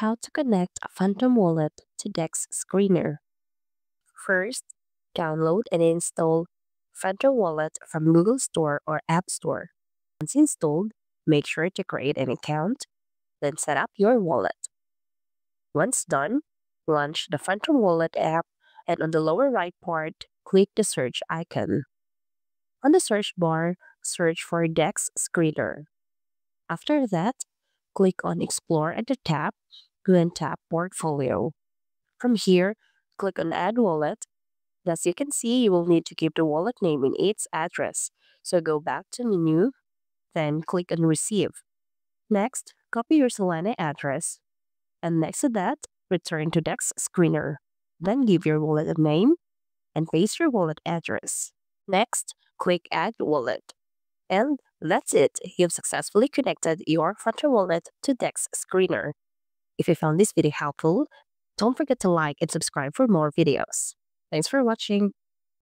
how to connect a Phantom Wallet to Dex Screener. First, download and install Phantom Wallet from Google Store or App Store. Once installed, make sure to create an account, then set up your wallet. Once done, launch the Phantom Wallet app and on the lower right part, click the search icon. On the search bar, search for Dex Screener. After that, click on Explore at the tab, then tap Portfolio. From here, click on Add Wallet. As you can see, you will need to give the wallet name in its address. So go back to Menu, then click on Receive. Next, copy your Solana address. And next to that, return to Dex Screener. Then give your wallet a name and paste your wallet address. Next, click Add Wallet. And that's it. You've successfully connected your Phantom wallet to Dex Screener. If you found this video helpful, don't forget to like and subscribe for more videos. Thanks for watching.